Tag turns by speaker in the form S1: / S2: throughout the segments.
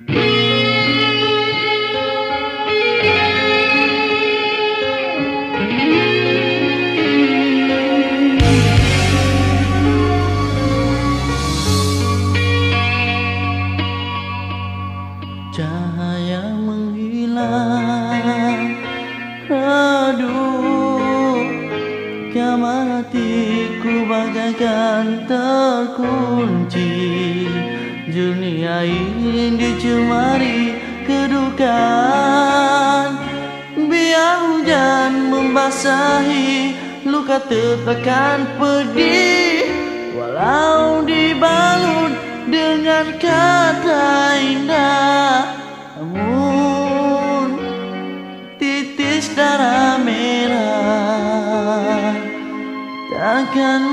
S1: Cahaya menghilang Aduh Kamar bagaikan terkunci Jernih air dicemari kedukan Biar hujan membasahi Luka tertekan pedih. Walau dibalut dengan kata indah Namun titis darah merah. Takkan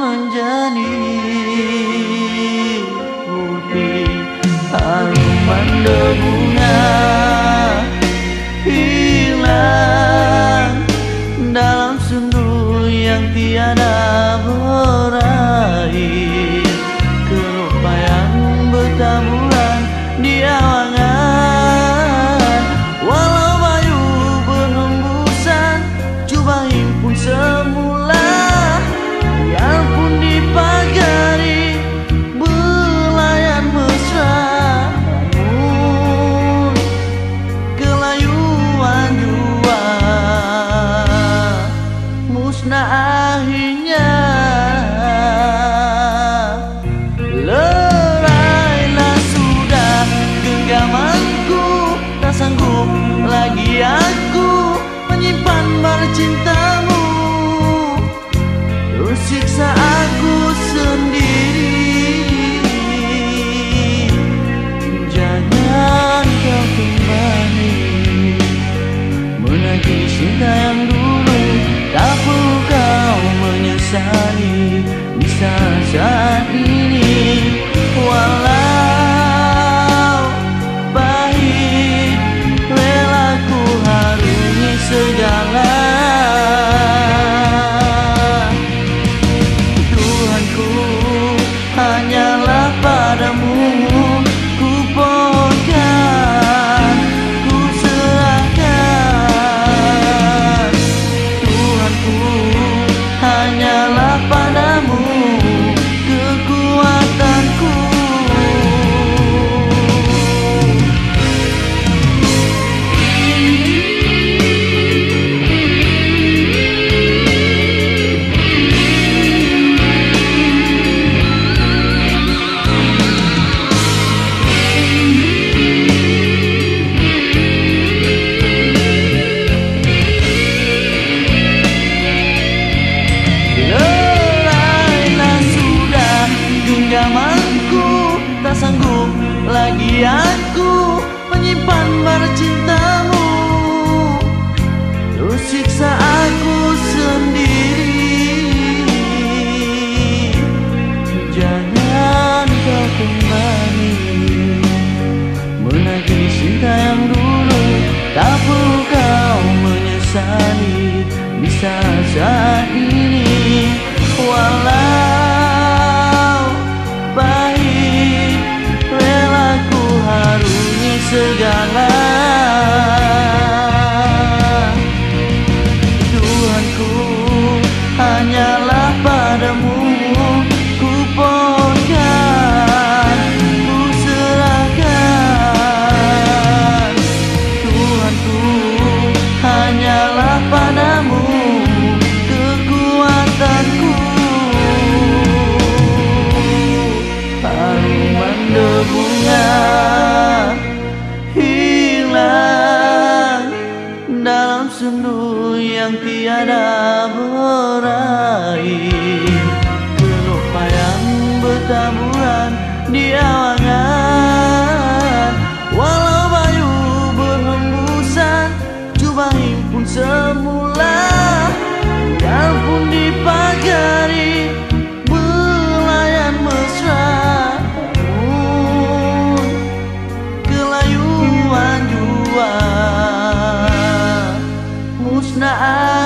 S1: Sendu yang tiada berakhir Menagih cinta yang dulu Tak perlu kau menyesali Di saat ini sanggup lagi aku Menyimpan bercintamu. Tersiksa aku sendiri. Jangan kau kembali. Menagih cinta yang dulu Tak hanyalah yang tiada berakhir Penuh padang bertaburan di awan na